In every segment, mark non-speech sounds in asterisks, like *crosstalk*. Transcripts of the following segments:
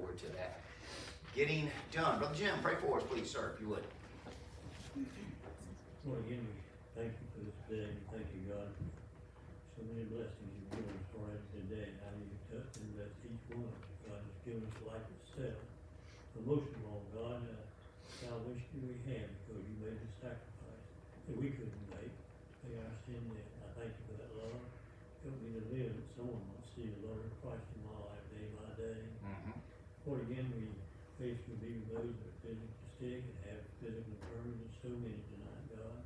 forward to that getting done. Brother Jim, pray for us, please, sir, if you would. Well, again, thank you for this day, thank you, God, so many blessings you've given us for us today, how you touch and bless each one of us, God, has given us life itself. But most of all, God, uh, salvation we have because you made the sacrifice that we couldn't make, pay our sin debt. I thank you for that love. Help me to live that someone might see the love of Christ in my life day by day. Lord, again, face be physically sick and have physical so many God.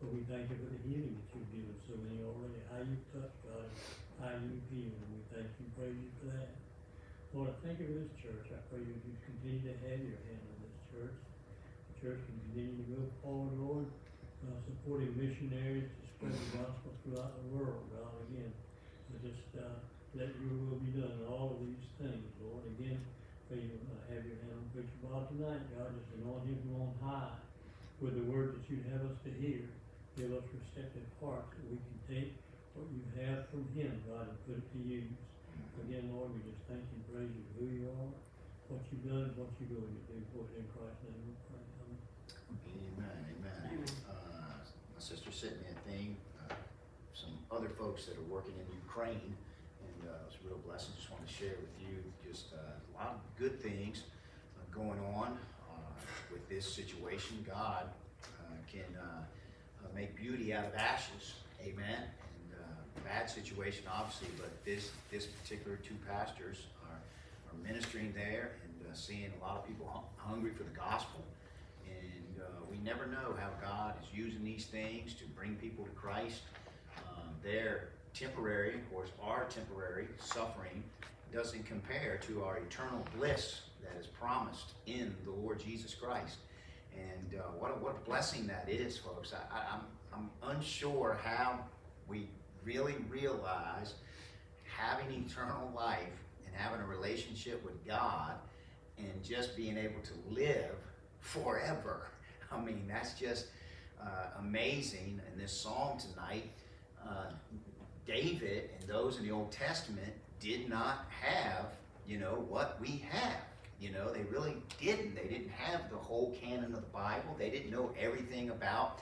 But we thank you for the healing that you've given so many already, how you touch, God, how you heal, and we thank you, praise you for that. Lord, I thank you for this church. I pray you continue to have your hand on this church. The church can continue to go forward, Lord, uh, supporting missionaries to spread the gospel throughout the world, God, again. Just, uh, let your will be done in all of these things, Lord. Again, pray you uh, have your hand on Preacher Bob tonight, God, just anoint him from on high with the word that you'd have us to hear. Give us receptive hearts that we can take what you have from him, God, and put it to use. Again, Lord, we just thank you, praise you for who you are, what you've done, and what you're going to do for us in Christ's name. we pray. Amen. Amen, amen. Uh, my sister sent me a thing, uh, some other folks that are working in Ukraine, and uh, it was a real blessing. Just want to share with you just uh, a lot of good things going on uh, with this situation. God uh, can uh, make beauty out of ashes. Amen. And bad situation, obviously, but this this particular two pastors are, are ministering there and seeing a lot of people hungry for the gospel. And we never know how God is using these things to bring people to Christ. Um, their temporary, of course, our temporary suffering doesn't compare to our eternal bliss that is promised in the Lord Jesus Christ. And uh, what, a, what a blessing that is, folks. I, I, I'm, I'm unsure how we really realize having eternal life and having a relationship with God and just being able to live forever. *laughs* I mean, that's just uh, amazing. In this psalm tonight, uh, David and those in the Old Testament did not have, you know, what we have. You know, they really didn't. They didn't have the whole canon of the Bible. They didn't know everything about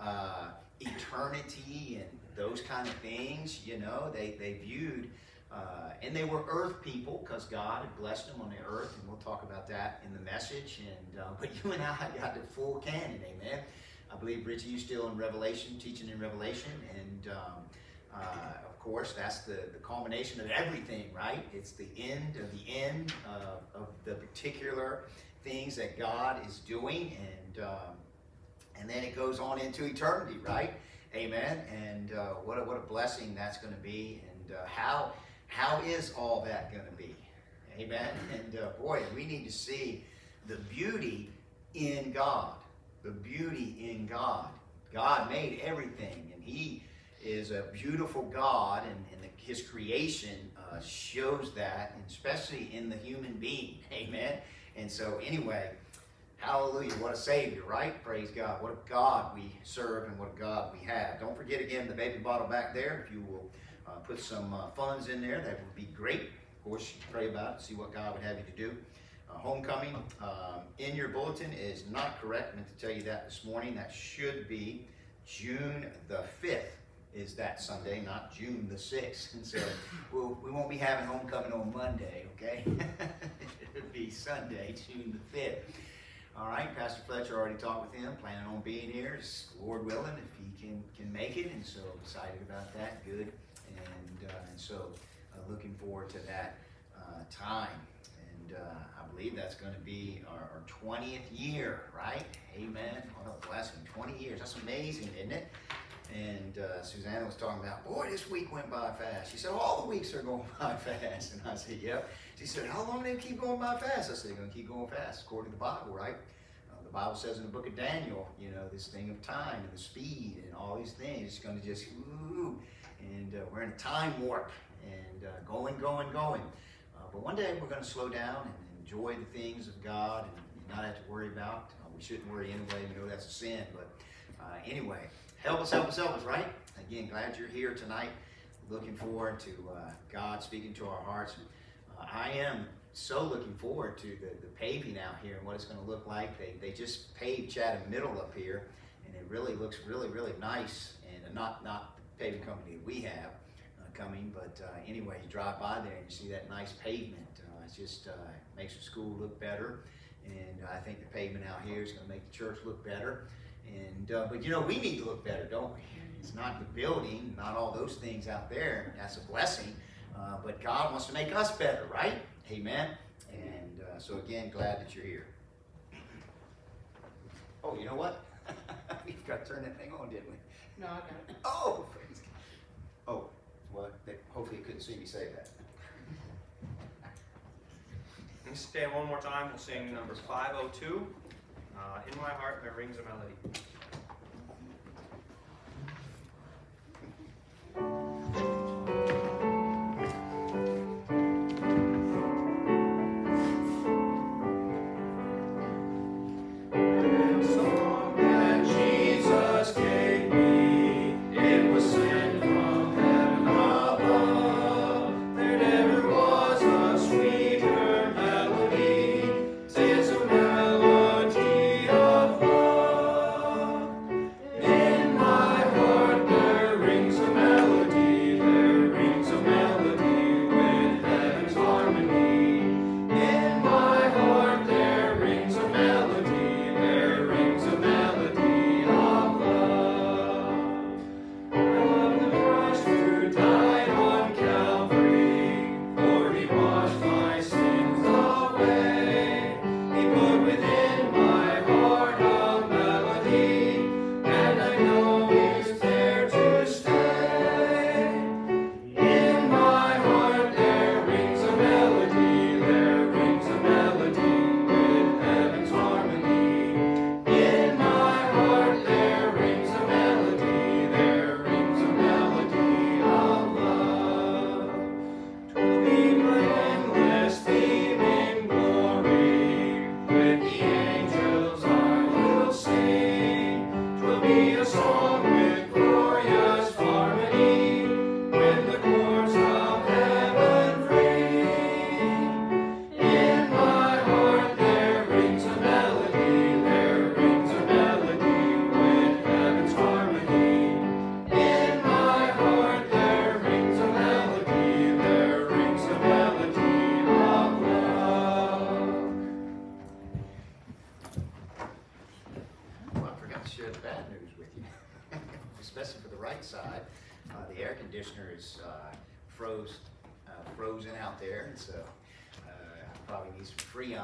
uh, eternity and those kind of things. You know, they, they viewed, uh, and they were earth people because God had blessed them on the earth, and we'll talk about that in the message. And uh, *laughs* But you and I got the full canon, amen. I believe, Richie, you still in Revelation, teaching in Revelation, and um, uh, course, that's the, the culmination of everything, right? It's the end of the end uh, of the particular things that God is doing, and um, and then it goes on into eternity, right? Amen. And uh, what a, what a blessing that's going to be, and uh, how how is all that going to be? Amen. And uh, boy, we need to see the beauty in God, the beauty in God. God made everything, and He is a beautiful God, and, and the, His creation uh, shows that, especially in the human being. *laughs* Amen. And so, anyway, hallelujah, what a Savior, right? Praise God. What a God we serve, and what a God we have. Don't forget again the baby bottle back there. If you will uh, put some uh, funds in there, that would be great. Of course, you pray about it, see what God would have you to do. Uh, homecoming um, in your bulletin is not correct. I meant to tell you that this morning. That should be June the 5th is that Sunday, not June the 6th. And so we'll, we won't be having homecoming on Monday, okay? *laughs* It'll be Sunday, June the 5th. All right, Pastor Fletcher already talked with him, planning on being here, Lord willing, if he can, can make it. And so excited about that, good. And, uh, and so uh, looking forward to that uh, time. And uh, I believe that's going to be our, our 20th year, right? Amen. What a blessing. 20 years. That's amazing, isn't it? And uh, Susanna was talking about, boy, this week went by fast. She said, all the weeks are going *laughs* by fast. And I said, yep. She said, how long do they keep going by fast? I said, they're going to keep going fast according to the Bible, right? Uh, the Bible says in the book of Daniel, you know, this thing of time and the speed and all these things. It's going to just, ooh, and uh, we're in a time warp and uh, going, going, going. Uh, but one day we're going to slow down and enjoy the things of God and not have to worry about. Uh, we shouldn't worry anyway. We know that's a sin. But anyway, help us, help us, help us, right? Again, glad you're here tonight. Looking forward to uh, God speaking to our hearts. Uh, I am so looking forward to the, the paving out here and what it's going to look like. They, they just paved Chatham Middle up here, and it really looks really, really nice. And not, not the paving company that we have uh, coming, but uh, anyway, you drive by there and you see that nice pavement. Uh, it just uh, makes the school look better. And I think the pavement out here is going to make the church look better. And uh, but you know we need to look better, don't we? It's not the building, not all those things out there. That's a blessing, uh, but God wants to make us better, right? Amen. And uh, so again, glad that you're here. Oh, you know what? *laughs* We've got to turn that thing on, didn't we? No, I got it. *laughs* Oh, praise God. Oh, well, they hopefully you couldn't see me say that. And stand one more time. We'll sing number 502, uh, In My Heart there Rings a Melody.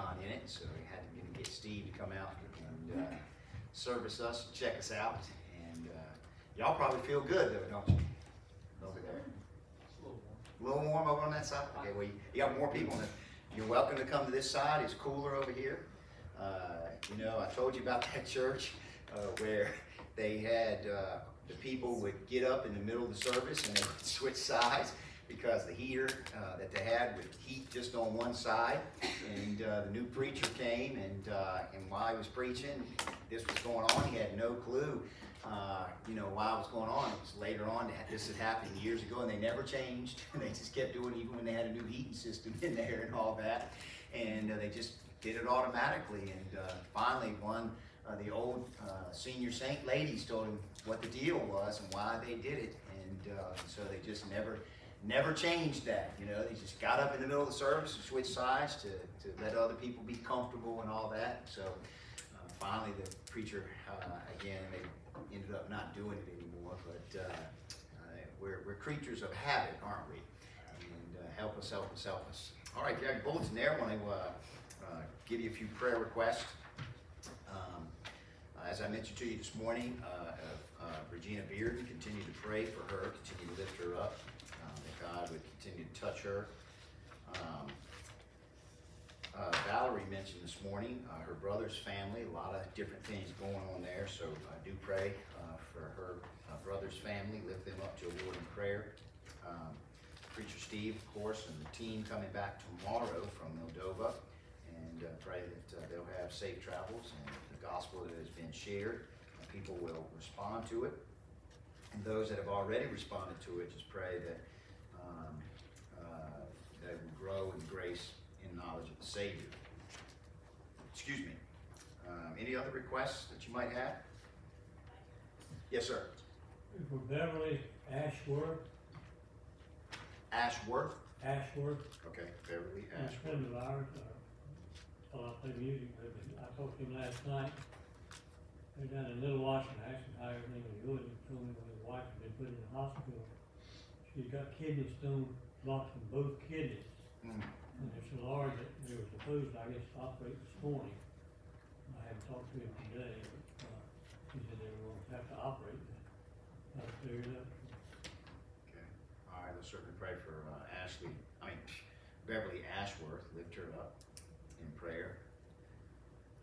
Freon in it, so we had to get Steve to come out and uh, service us, check us out, and uh, y'all probably feel good though, don't you? Over there. A little warm over on that side? Okay, well, you- you got more people it. You're welcome to come to this side, it's cooler over here. Uh, You know, I told you about *laughs* that church uh, where they had, uh, the people would get up in the middle of the service and they would switch sides because the heater uh, that they had would heat just on one side. And uh, the new preacher came and, uh, and while he was preaching, this was going on, he had no clue uh, you know, why it was going on. It was later on that this had happened years ago, and they never changed. *laughs* they just kept doing it even when they had a new heating system in there and all that. And uh, they just did it automatically. And uh, finally, one the old senior saint ladies told him what the deal was and why they did it. And so they just never, never changed that. You know, they just got up in the middle of the service and switched sides to, to let other people be comfortable and all that. So uh, finally, the preacher uh, again, they ended up not doing it anymore. But uh, uh, we're, we're creatures of habit, aren't we? And uh, help us, help us, help us. All right, if you have there, I want to uh, give you a few prayer requests. Um, as I mentioned to you this morning, Regina Beard, continue to pray for her, continue to lift her up, um, God would continue to touch her. Um, uh, Valerie mentioned this morning, uh, her brother's family, a lot of different things going on there, so I do pray, uh, for her, uh, brother's family, lift them up to the Lord in prayer. Um, Preacher Steve, of course, and the team coming back tomorrow from Moldova, and, uh, pray that, uh, they'll have safe travels and the gospel that has been shared, people will respond to it. And those that have already responded to it, just pray that, um, uh, they will grow in grace in knowledge of the Savior. Excuse me. Um, any other requests that you might have? Yes, sir. For Beverly Ashworth, Ashworth. Ashworth, Okay, Beverly a Ashworth. friend of ours, uh, well, I play music, with him. I talked to him last night. They're down in Little Washington, I asked him how everything was going, he told me when his wife had been put in the hospital. She's got kidney stone blocks in both kidneys. Mm, And there's a large that they were supposed, I guess, to operate this morning. I haven't talked to him today, but, uh, he said they were gonna have to operate, uh, clear it up. Okay. All right, let's certainly pray for uh, Ashley, I mean, *laughs* Beverly Ashworth, lift her up in prayer.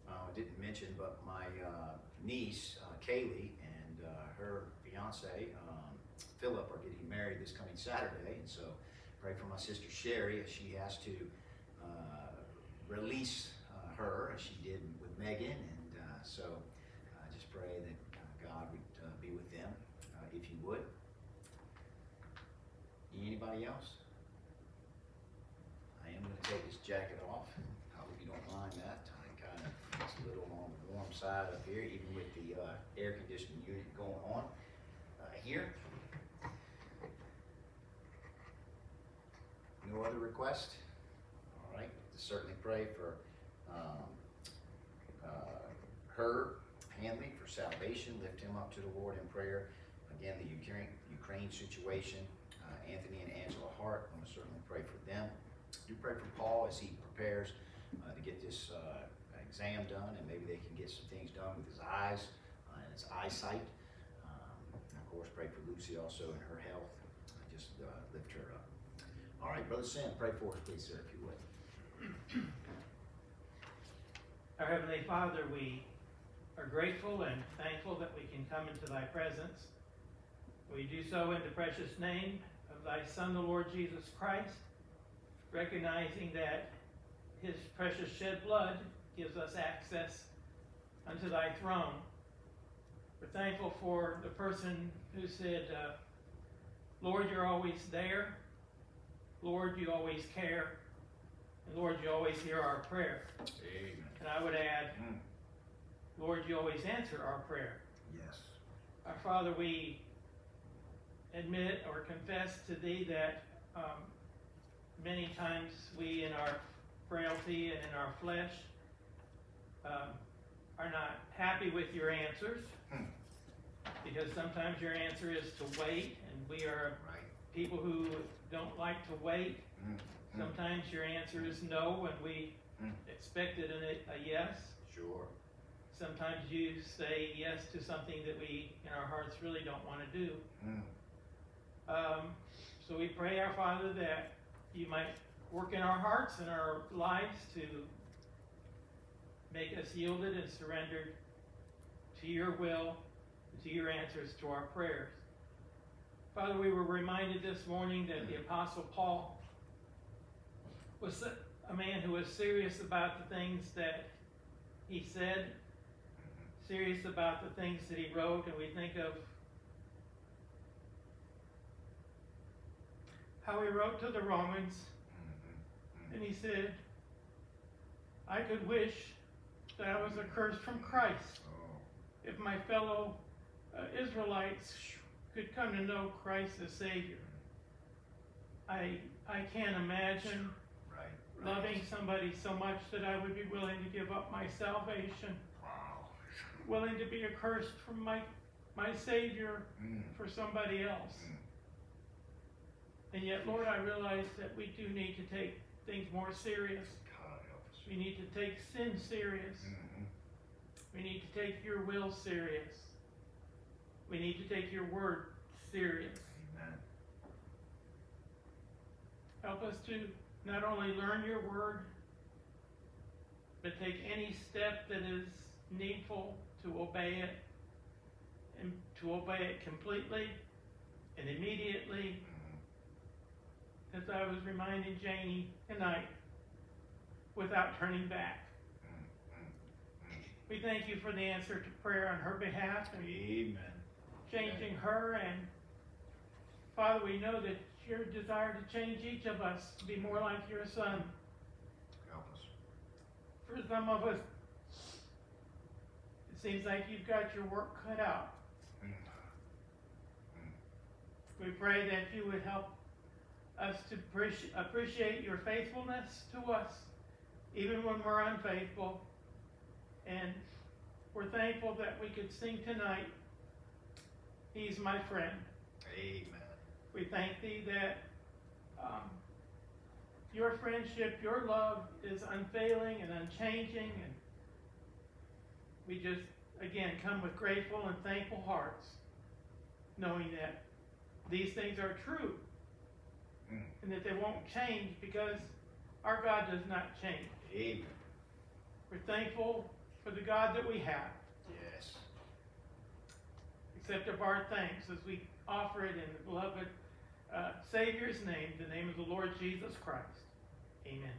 Uh, I didn't mention, but my uh, niece, uh, Kaylee, and uh, her fiance, um, Philip, are getting married this coming Saturday, and so pray for my sister Sherry as she has to uh, release uh, her as she did with Megan, and uh, so I just pray that uh, God would uh, be with them, uh, if you would. Anybody else? I am gonna take this jacket off, I hope you don't mind that, I kind of, it's a little on the warm side up here, even with the, uh, air conditioning unit going on, uh, here. No other request? All right, to certainly pray for, um, uh, her Hanley for salvation, lift him up to the Lord in prayer. Again, the Ukraine, Ukraine situation, uh, Anthony and Angela Hart, I want to certainly pray for them. Do pray for Paul as he prepares uh, to get this uh, exam done, and maybe they can get some things done with his eyes uh, and his eyesight. Um, of course, pray for Lucy also and her health. Uh, Just uh, lift her up. All right, Brother Sam, pray for us, please, sir, if you would. Our Heavenly Father, we are grateful and thankful that we can come into Thy presence. We do so in the precious name of Thy Son, the Lord Jesus Christ, recognizing that His precious shed blood gives us access unto Thy throne. We're thankful for the person who said, uh, Lord, you're always there. Lord, you always care. And Lord, you always hear our prayer. Amen. And I would add, Mm. Lord, you always answer our prayer. Yes. Our Father, we admit or confess to Thee that um, many times we, in our frailty and in our flesh, um, are not happy with your answers. Hmm. Because sometimes your answer is to wait, and we are Right. people who don't like to wait. Mm, mm, Sometimes your answer is no when we Mm. expected a, a yes. Sure. Sometimes you say yes to something that we, in our hearts, really don't want to do. Um, so we pray, our Father, that you might work in our hearts and our lives to make us yielded and surrendered to your will, to your answers to our prayers. Father, we were reminded this morning that the Apostle Paul was a man who was serious about the things that he said, serious about the things that he wrote, and we think of how he wrote to the Romans, mm, and he said, I could wish that I was accursed from Christ Oh, if my fellow uh, Israelites could come to know Christ as Savior. I, I can't imagine right. right. loving somebody so much that I would be willing to give up my salvation, Wow. willing to be accursed from my, my Savior Mm, for somebody else. Mm. And yet, Lord, I realize that we do need to take things more serious. God. We need to take sin serious. Mhm. We need to take your will serious. We need to take your word serious. Amen. Help us to not only learn your word, but take any step that is needful to obey it and to obey it completely and immediately. Mhm. As I was reminding Janie tonight, without turning back. We thank you for the answer to prayer on her behalf Amen. Changing her and Father, we know that your desire to change each of us to be more like your son. Help us. For some of us, it seems like you've got your work cut out. Mm. We pray that you would help us to appreciate your faithfulness to us, even when we're unfaithful. And we're thankful that we could sing tonight, He's my friend. Amen. We thank thee that um, your friendship, your love is unfailing and unchanging, and we just again come with grateful and thankful hearts, knowing that these things are true Mm. and that they won't change because our God does not change. Amen. We're thankful for the God that we have. Accept of our thanks as we offer it in the beloved uh, Savior's name, the name of the Lord Jesus Christ. Amen.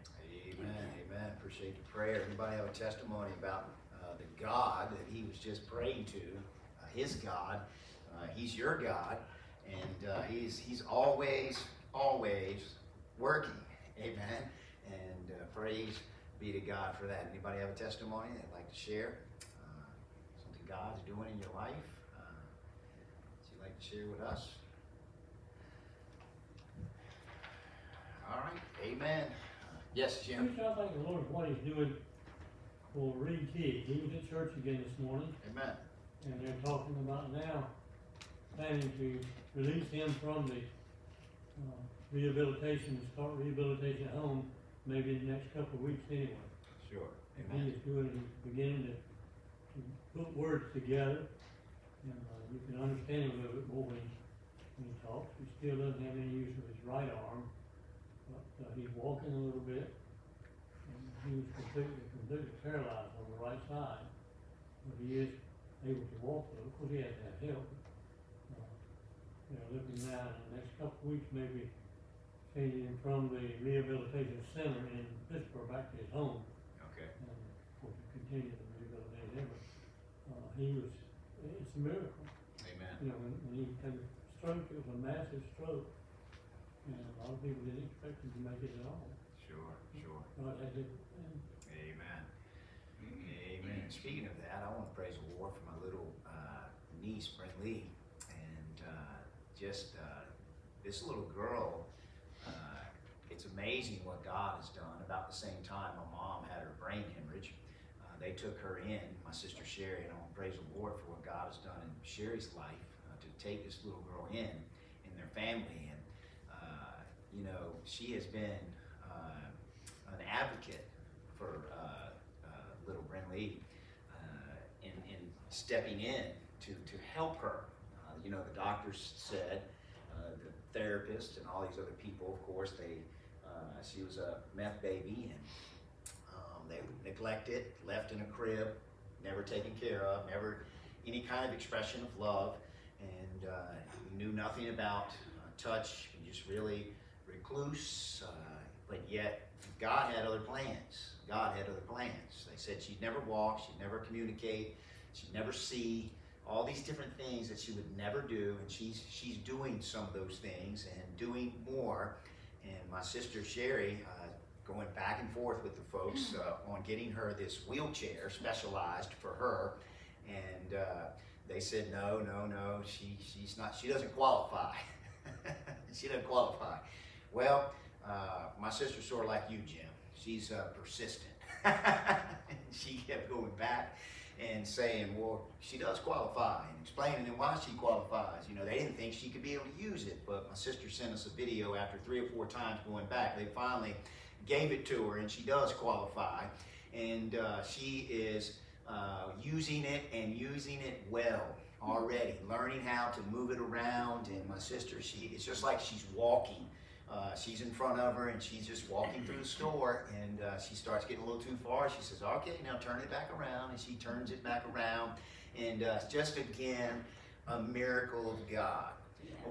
Amen. Amen. Appreciate the prayer. Anybody have a testimony about uh, the God that he was just praying to? Uh, his God. Uh, he's your God, and uh, he's he's always always working. Amen. And uh, praise be to God for that. Anybody have a testimony they'd like to share? Something God's doing in your life uh, that you'd like to share with us? All right. Amen. Yes, Jim. Which I think the Lord, what he's doing for Reed Key, he was at church again this morning, Amen. and they're talking about now planning to release him from the uh, rehabilitation, start rehabilitation at home, maybe in the next couple of weeks anyway. Sure. And Amen. he is doing, he's beginning to, to put words together, and, uh, you can understand him a little bit more when he, when he talks. He still doesn't have any use of his right arm, but, uh, he's walking a little bit, and he was completely, completely paralyzed on the right side. But he is able to walk, though, of course, he has to have help. Uh, They're looking now in the next couple of weeks, maybe changing him from the rehabilitation center in Pittsburgh back to his home Okay. and of course, continue to rehabilitate him, but, uh, he was, it's a miracle. Amen. You know, when, when he had a stroke, it was a massive stroke, and a lot of people didn't expect him to make it at all. Sure. Sure. God had it, Amen. Amen. Speaking of that, I want to praise the Lord for my little uh, niece, Brent Lee, and uh, just uh, this little girl. Uh, it's amazing what God has done. About the same time, my mom had her brain hemorrhage. Uh, they took her in, my sister Sherry, and I want to praise the Lord for what God has done in Sherry's life uh, to take this little girl in, in their family, and you know, she has been uh, an advocate for uh, uh, little Brinley uh, in, in stepping in to, to help her. Uh, you know, the doctors said, uh, the therapist and all these other people, of course, they uh, she was a meth baby and um, they neglected, left in a crib, never taken care of, never any kind of expression of love, and uh, knew nothing about uh, touch, just really recluse, uh, but yet God had other plans. God had other plans. They said she'd never walk, she'd never communicate, she'd never see, all these different things that she would never do, and she's she's doing some of those things and doing more. And my sister Sherry, uh, going back and forth with the folks uh, on getting her this wheelchair specialized for her, and uh, they said no, no, no, she she's not, she doesn't qualify. *laughs* she doesn't qualify. Well, uh, my sister's sort of like you, Jim. She's uh, persistent. *laughs* she kept going back and saying, well, she does qualify, and explaining why she qualifies. You know, they didn't think she could be able to use it, but my sister sent us a video after three or four times going back. They finally gave it to her, and she does qualify. And uh, she is uh, using it and using it well already, learning how to move it around. And my sister, she it's just like she's walking. Uh, she's in front of her and she's just walking through the store and uh, she starts getting a little too far. She says, okay, now turn it back around. And she turns it back around. And uh, just again, a miracle of God.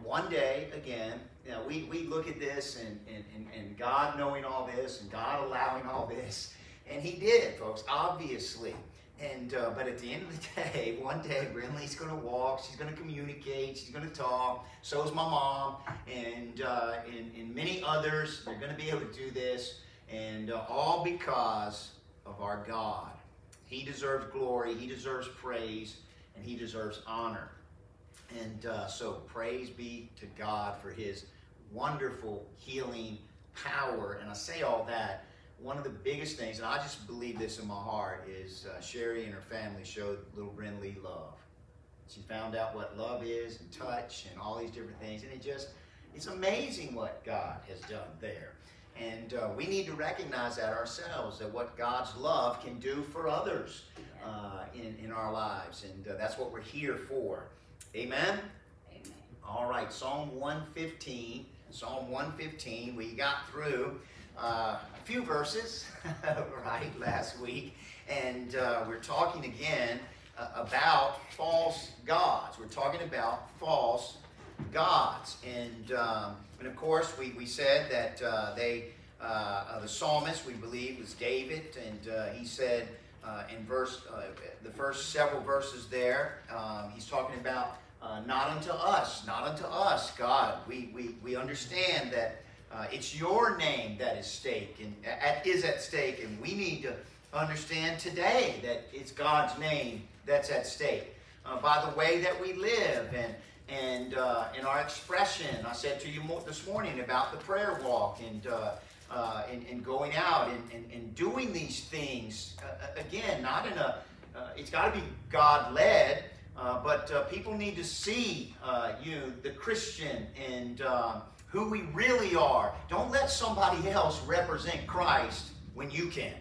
One day, again, you know, we, we look at this and, and, and, and God knowing all this and God allowing all this. And he did, folks, obviously. And uh, but at the end of the *laughs* day, one day Brinley's going to walk. She's going to communicate. She's going to talk. So is my mom, and uh, and, and many others. They're going to be able to do this, and uh, all because of our God. He deserves glory. He deserves praise, and he deserves honor. And uh, so praise be to God for His wonderful healing power. And I say all that one of the biggest things, and I just believe this in my heart, is uh, Sherry and her family showed little Brinley love. She found out what love is and touch and all these different things, and it just, it's amazing what God has done there. And uh, we need to recognize that ourselves, that what God's love can do for others uh, in, in our lives. And uh, that's what we're here for. Amen? Amen. All right, Psalm 115. Psalm 115, we got through uh, a few verses, *laughs* right, last week, and uh, we're talking again uh, about false gods. We're talking about false gods, and um, and of course we, we said that uh, they uh, the psalmist we believe was David, and uh, he said in verse the first several verses there, um, he's talking about. Not unto us, not unto us, God. We, we, we understand that uh, it's your name that is stake and at, is at stake, and we need to understand today that it's God's name that's at stake. Uh, by the way that we live and and uh, in our expression, I said to you this morning about the prayer walk and uh, uh, and, and, going out and, and, and doing these things uh, again, not in a. it's got to be God led. But people need to see you, the Christian, and who we really are. Don't let somebody else represent Christ when you can.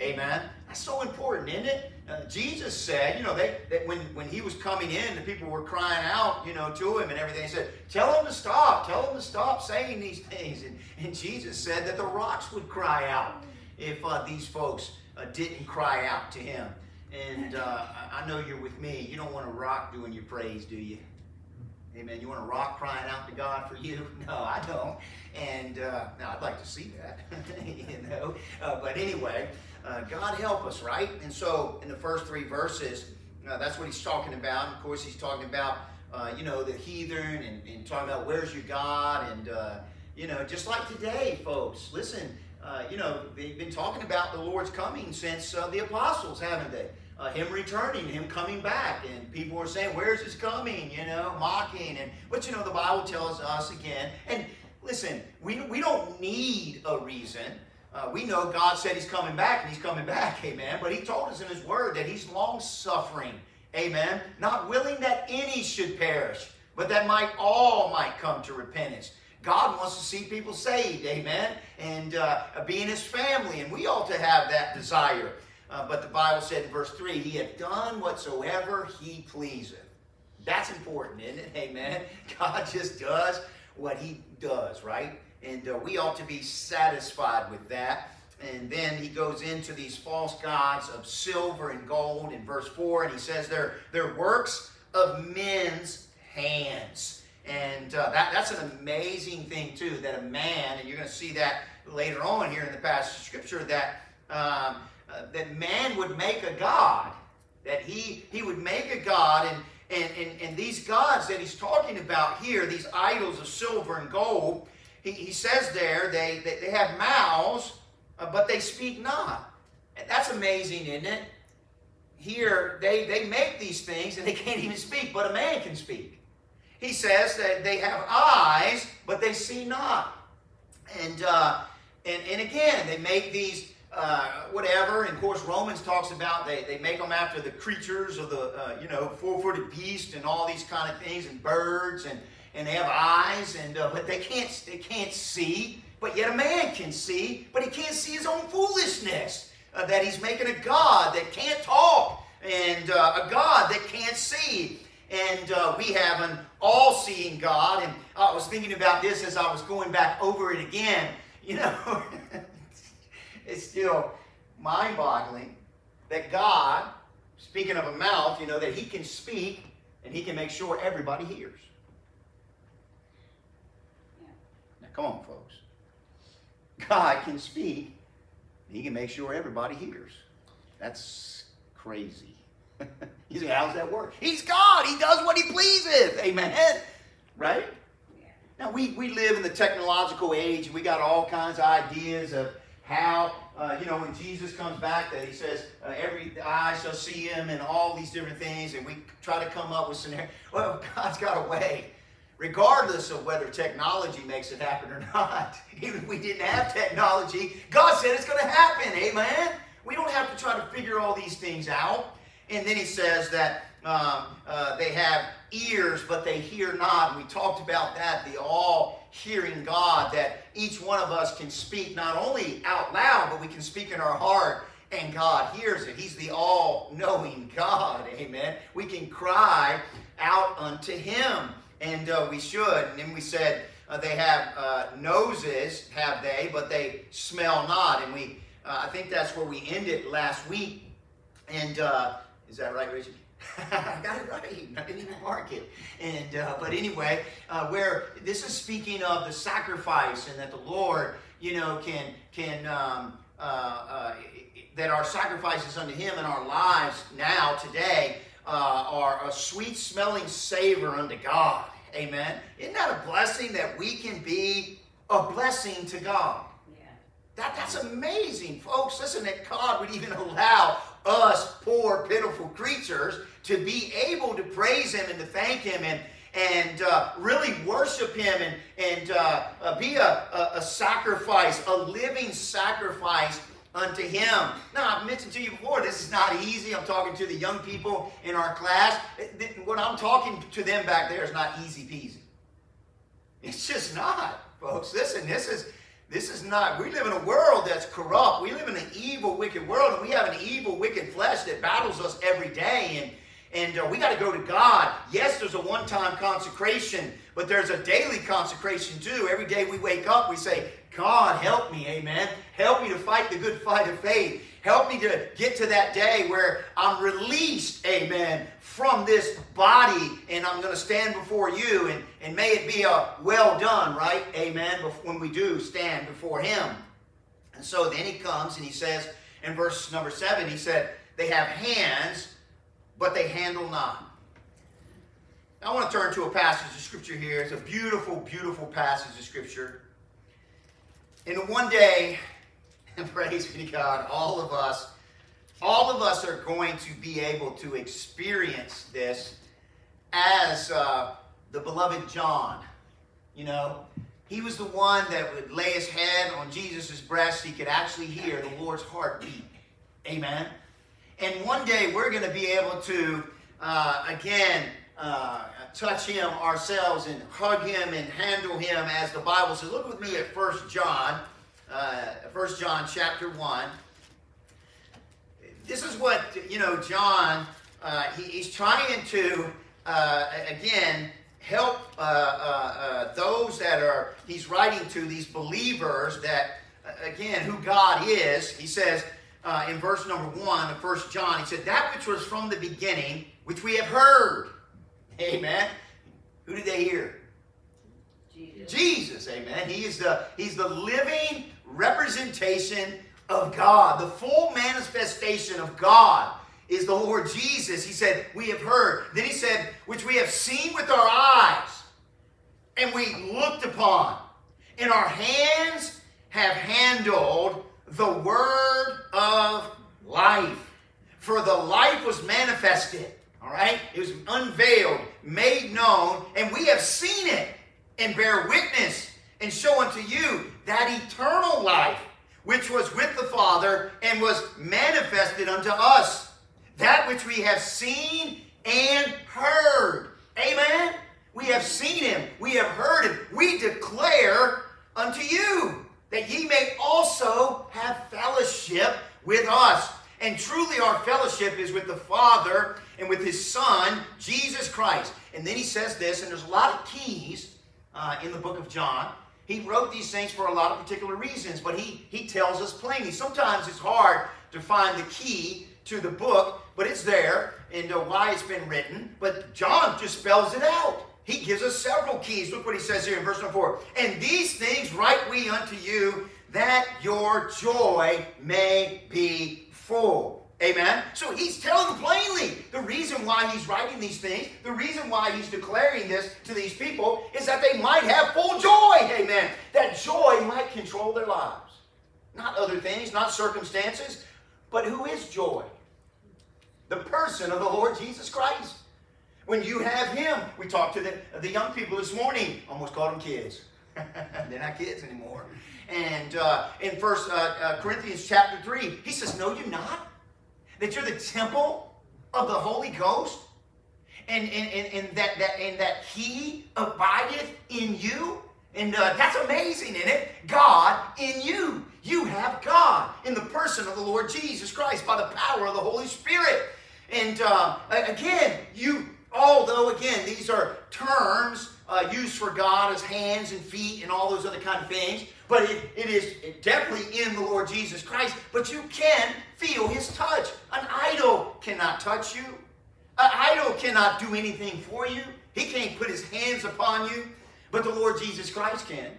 Amen. That's so important, isn't it? Uh, Jesus said, you know, they, that when, when he was coming in, the people were crying out, you know, to him and everything. He said, tell them to stop. Tell them to stop saying these things. And, and Jesus said that the rocks would cry out if uh, these folks uh, didn't cry out to him. And uh, I know you're with me. You don't want to rock doing your praise, do you? Amen. You want to rock crying out to God for you? *laughs* No, I don't. And uh, now I'd like to see that, *laughs* you know. Uh, but anyway, uh, God help us, right? And so in the first three verses, uh, that's what he's talking about. Of course, he's talking about, uh, you know, the heathen and, and, talking about where's your God. And, uh, you know, just like today, folks, listen, you know, they've been talking about the Lord's coming since the apostles, haven't they? uh, him returning, him coming back, and people are saying, "Where's his coming?" You know, mocking, and but you know, the Bible tells us again. And listen, we we don't need a reason. Uh, we know God said He's coming back, and He's coming *laughs* back, Amen. But He told us in His Word that He's long suffering, Amen, not willing that any should perish, but that might all might come to repentance. God wants to see people saved, amen, and uh, be in his family, and we ought to have that desire. Uh, but the Bible said in verse 3, he had done whatsoever he pleaseth. That's important, isn't it? *laughs* Amen. God just does what he does, right? And uh, we ought to be satisfied with that. And then he goes into these false gods of silver and gold in verse 4, and he says they're, they're works of men's hands. And uh, that, that's an amazing thing, too, that a man, and you're going to see that later on here in the passage of Scripture, that, um, uh, that man would make a God. That he, he would make a God, and, and, and, and these gods that he's talking about here, these idols of silver and gold, he, he says there, they, they, they have mouths, uh, but they speak not. That's amazing, isn't it? Here, they, they make these things and they can't even speak, but a man can speak. He says that they have eyes, but they see not. And, uh, and, and again, they make these uh, whatever. And of course, Romans talks about they, they make them after the creatures of the, uh, you know, four-footed beast and all these kind of things and birds and, and they have eyes and, uh, but they can't, they can't see. But yet a man can see, but he can't see his own foolishness. Uh, that he's making a God that can't talk and uh, a God that can't see. And uh, we have an all seeing God. And I was thinking about this as I was going back over it again. You know, *laughs* it's still mind boggling that God, speaking of a mouth, you know, that he can speak and he can make sure everybody hears. Now, come on, folks. God can speak, he can make sure everybody hears. That's crazy. *laughs* you say, how's that work? He's God. He does what he pleases. Amen. Right? Now, we, we live in the technological age, and we got all kinds of ideas of how, uh, you know, when Jesus comes back, that he says, uh, every eye shall see him, and all these different things, and we try to come up with scenarios. *laughs* Well, God's got a way regardless of whether technology makes it happen or *laughs* not. Even if we didn't have technology, God said it's going to happen. Amen. We don't have to try to figure all these things out. And then he says that um, uh, they have ears, but they hear not. We talked about that, the all hearing God, that each one of us can speak not only out loud, but we can speak in our heart, and God hears it. He's the all knowing God. *laughs* Amen. We can cry out unto Him, and uh, we should. And then we said uh, they have uh, noses, have they, but they smell not. And we, uh, I think that's where we ended last week. And uh, is that right, Richard? I *laughs* got it right. I didn't even mark it. And uh, but anyway, uh, where this is speaking of the sacrifice and that the Lord, you know, can can um, uh, uh that our sacrifices unto Him in our lives now today uh, are a sweet smelling savor unto God. Amen. Isn't that a blessing that we can be a blessing to God? That, that's amazing, folks. Listen, that God would even *laughs* allow us poor, pitiful creatures to be able to praise Him and to thank Him and, and uh, really worship Him and, and uh, uh, be a, a, a sacrifice, a living sacrifice unto Him. Now, I've mentioned to you before, this is not easy. I'm talking to the young people in our class. What I'm talking to them back there is not easy peasy. It's just not, folks. Listen, this is this is not, we live in a world that's corrupt. We live in an evil, wicked world, and we have an evil, wicked flesh that battles us every day. And and uh, we got to go to God. Yes, there's a one time consecration, but there's a daily consecration too. Every day we wake up, we say, God, help me, amen. Help me to fight the good fight of faith. Help me to get to that day where I'm released, amen, from this body and I'm going to stand before you and, and may it be a well done, right? Amen, when we do stand before him. And so then he comes and he says in verse number seven, he said, they have hands, but they handle not. I want to turn to a passage of scripture here. It's a beautiful, beautiful passage of scripture. In one day, and *laughs* praise be to God, all of us, all of us are going to be able to experience this as uh, the beloved John. You know, he was the one that would lay his head on Jesus' breast. He could actually hear the Lord's heartbeat. Amen. And one day we're going to be able to, uh, again, uh, touch him ourselves and hug him and handle him as the Bible says. Look with me at First John, uh, 1 John chapter 1. This is what, you know, John, uh, he, he's trying to, uh, again, help uh, uh, uh, those that are, he's writing to these believers that, again, who God is. He says uh, in verse number 1 of First John, he said, That which was from the beginning, which we have heard. Amen. Who did they hear? Jesus. Jesus, amen. He is the he's the living representation of God. The full manifestation of God is the Lord Jesus. He said, "We have heard." Then he said, "Which we have seen with our eyes, and we looked upon, and our hands have handled the word of life. For the life was manifested." All right? It was unveiled, made known, and we have seen it and bear witness and show unto you that eternal life which was with the Father and was manifested unto us. That which we have seen and heard. Amen? We have seen him. We have heard him. We declare unto you that ye may also have fellowship with us. And truly, our fellowship is with the Father and with His Son, Jesus Christ. And then he says this, and there's a lot of keys uh, in the book of John. He wrote these things for a lot of particular reasons, but he, he tells us plainly. Sometimes it's hard to find the key to the book, but it's there and uh, why it's been written. But John just spells it out. He gives us several keys. Look what he says here in verse number 4. And these things write we unto you that your joy may be full. Amen. So he's telling plainly the reason why he's writing these things, the reason why he's declaring this to these people is that they might have full joy. Amen. That joy might control their lives. Not other things, not circumstances, but who is joy? The person of the Lord Jesus Christ. When you have him, we talked to the, the young people this morning, almost called them kids. *laughs* They're not kids anymore. And uh, in First uh, uh, Corinthians chapter 3, he says, No, you're not that you're the temple of the Holy Ghost, and, and, and, and that, that, and that He abideth in you. And uh, that's amazing, isn't it? God in you. You have God in the person of the Lord Jesus Christ by the power of the Holy Spirit. And uh, again, you, although again, these are terms uh, used for God as hands and feet and all those other kind of things, but it, it is definitely in the Lord Jesus Christ. But you can feel His touch. An idol cannot touch you. An idol cannot do anything for you. He can't put His hands upon you, but the Lord Jesus Christ can.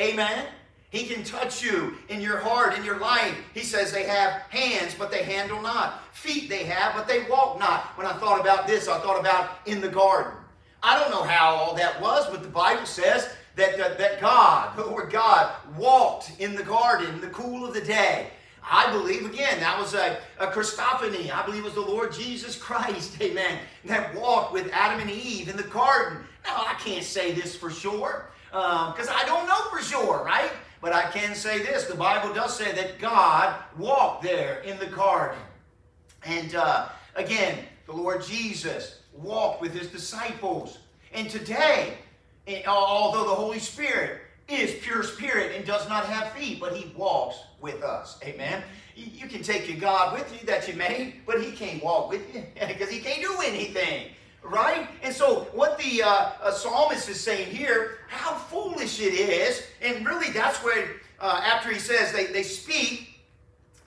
Amen. He can touch you in your heart, in your life. He says they have hands, but they handle not. Feet they have, but they walk not. When I thought about this, I thought about in the garden. I don't know how all that was, but the Bible says that, that, that God, Lord God, walked in the garden in the cool of the day. I believe, again, that was a, a Christophany. I believe it was the Lord Jesus Christ, *laughs* amen, that walked with Adam and Eve in the garden. Now, I can't say this for sure because um, I don't know for sure, right? But I can say this the Bible does say that God walked there in the garden. And uh, again, the Lord Jesus walked with his disciples. And today, eh, although the Holy Spirit is pure spirit and does not have feet, but he walks with us. Amen. You can take your God with you that you made, but he can't walk with you *laughs* because he can't do anything. Right? And so, what the uh, uh, psalmist is saying here, how foolish it is, and really that's where, uh, after he says they, they speak,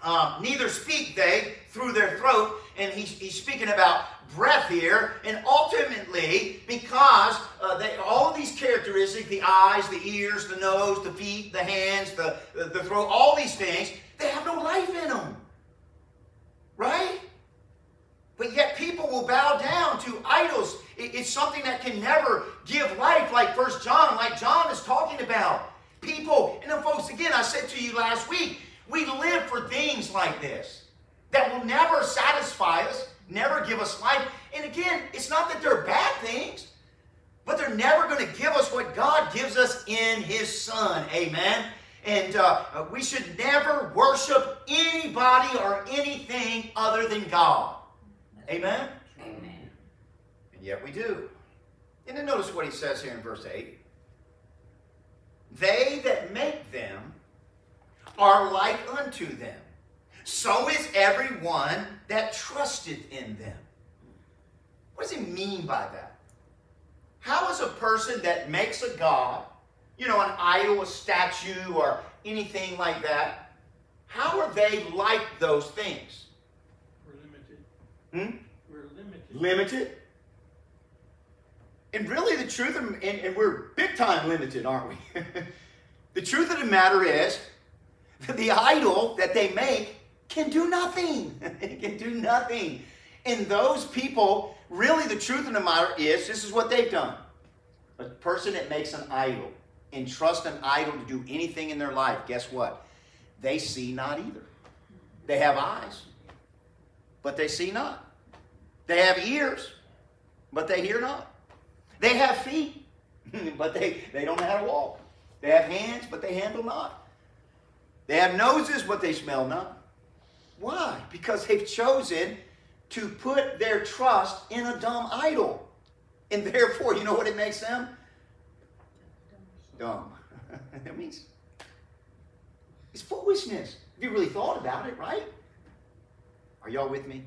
uh, neither speak they through their throat, and he's, he's speaking about breath here, and ultimately, because uh, they, all these characteristics the eyes, the ears, the nose, the feet, the hands, the, the, the throat all these things they have no life in them. Right? But yet people will bow down to idols. It, it's something that can never give life, like First John, like John is talking about. People, and then folks, again, I said to you last week, we live for things like this that will never satisfy us never give us life. And again, it's not that they're bad things, but they're never going to give us what God gives us in His Son. Amen. And uh, we should never worship anybody or anything other than God. Amen? Amen. And yet we do. And then notice what he says here in verse 8. They that make them are like unto them. So is everyone that trusteth in them. What does he mean by that? How is a person that makes a god, you know, an idol, a statue, or anything like that, how are they like those things? We're limited. Hmm? We're limited. Limited? And really, the truth, of, and, and we're big time limited, aren't we? *laughs* the truth of the matter is that the idol that they make can do nothing. *laughs* it can do nothing. And those people, really, the truth of the matter is this is what they've done. A person that makes an idol and trusts an idol to do anything in their life, guess what? They see not either. They have eyes, but they see not. They have ears, but they hear not. They have feet, *laughs* but they, they don't know how to walk. They have hands, but they handle not. They have noses, but they smell not. Why? Because they've chosen to put their trust in a dumb idol. And therefore, you know what it makes them? Dumb. *laughs* that means it's foolishness. If you really thought about it, right? Are y'all with me?